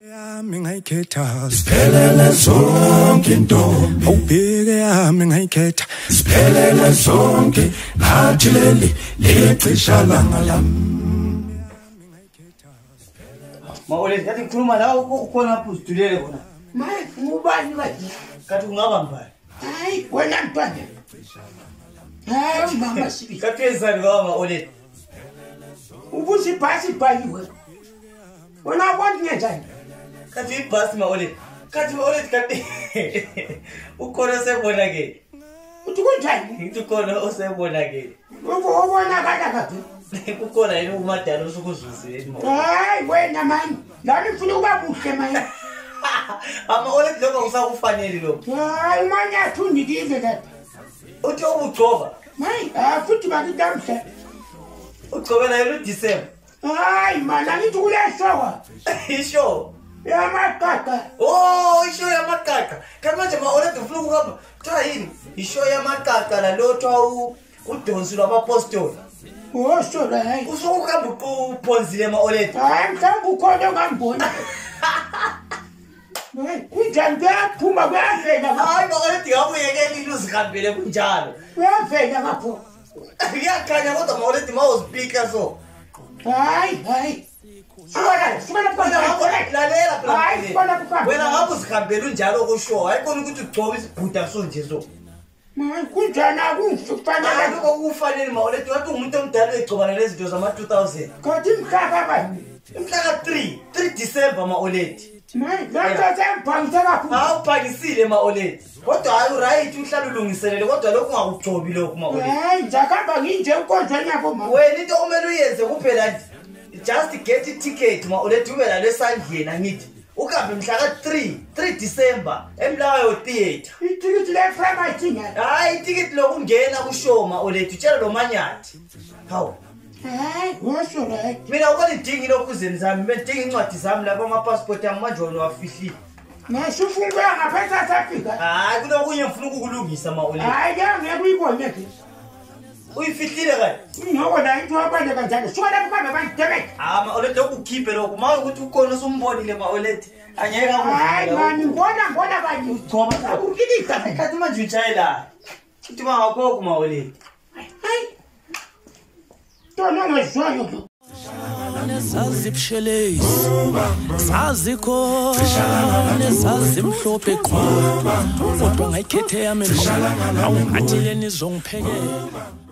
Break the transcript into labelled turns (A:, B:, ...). A: awubheke yami ngayikhetha siphelele zonke nathi leli liyecisha langa lami maoleni kathi ngikhuluma la ukhona apho uzidulele kona maye ubani ba kathi kungaba mbani hayi wena mbani hayi mama sibi kathi ezani kwa maoleni ubuze ibhasi ibhali wena wena wabona ngenjani kathi ibhasi ma-olet kathi ma-olet kati ukhona osebonakele uthi kunjani ithi ukhona osebonakele ubonakala kati kukhona yini umadala osukuzuzileihayi wena mani lani mfuna ukuba kuhle mani ama-olet loko ngisakufanele lo hayi umani athi undikize kade uthi ubugcova hayi hay futhi bakitamhle ugcobelayelo udisemba hayi mani angithi kule shoka ishoka yamaqaqa o oh, isho yamaqaqa kanti manje ma-olede mfuna ukuhamba kuthiwa yini isho yamaqaqa lalothwa udonsi lwabapostoli osola hayi usukuhamba uuphonzile ma-olede hayi mhlawumbe ukhona ongambona kunjani kuyaphuma kuyavela hayi ma-olede gabuyekelile uzihambele kunjalo kuyavela ngapho kuyakhanya kodwa ma-olede ma uzipika so hayi hayi wena ngapho zihambeli unjalo kusho ayikhona ukuthi ugcobe isibhuda sonje so kunjanikufanele maoleti wathi ungumuntu omdala egcobana lezinto zama-two thousand kati mhlaka mhlaka three three december maoleti awubhangisile maoleti kodwa hayi urayithi uhlala ulungiselele kodwa lokhu ungakugcobi lokhu maoleti njakhamba nginje ukonjwa nyako wena into okumele uyenze kuphela nje just get ticket ma uledumela lwesandleni angithi ukambe mhla ka-3 3 disemba emlawayo theatre itikiti leprimatingela hayi itikiti lokungena kushoma oledi utshela lo manyathi hawu mina ukalidingi lokhuzeni zami bendidinga iincwadi zami lapho amapasipoti ami manje wona wafihlile nasufuna ukuya ngaphetha safika hayi kunokunye mfuna ukukulungisa ma oledi hayi ke ngeke uyibone ke uyifihlile kay ngoko nayo ithiwa abanye kanjani sukana kubanga abanye damet hayi maolete ukukhiphe loko ma ukuthi ukhona usumbonile maolete anyeekahayi mani ngibona ngibona kanye ugcobaukilisa khathi manje utshayela uthi ma ngakhokho maolete hayi tona ongazwayo sazibushelezisazikhone sazimhlophe qhuba kodwa ngayikhethe yami ngathileni zongiphekela